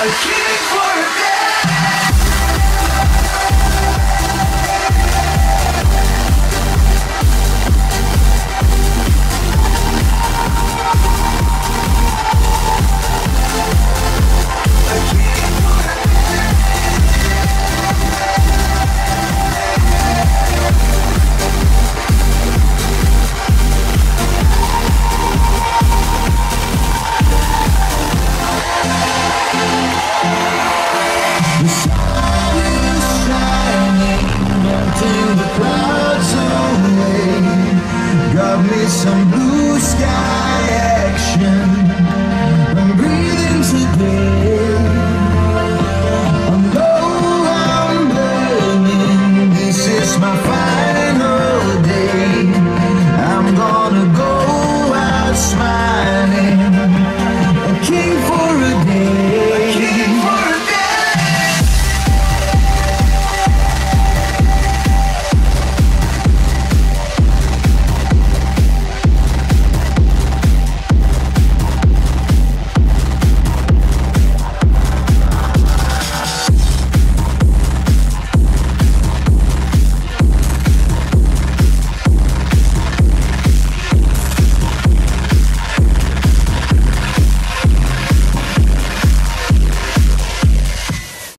A king for a me some blue sky action.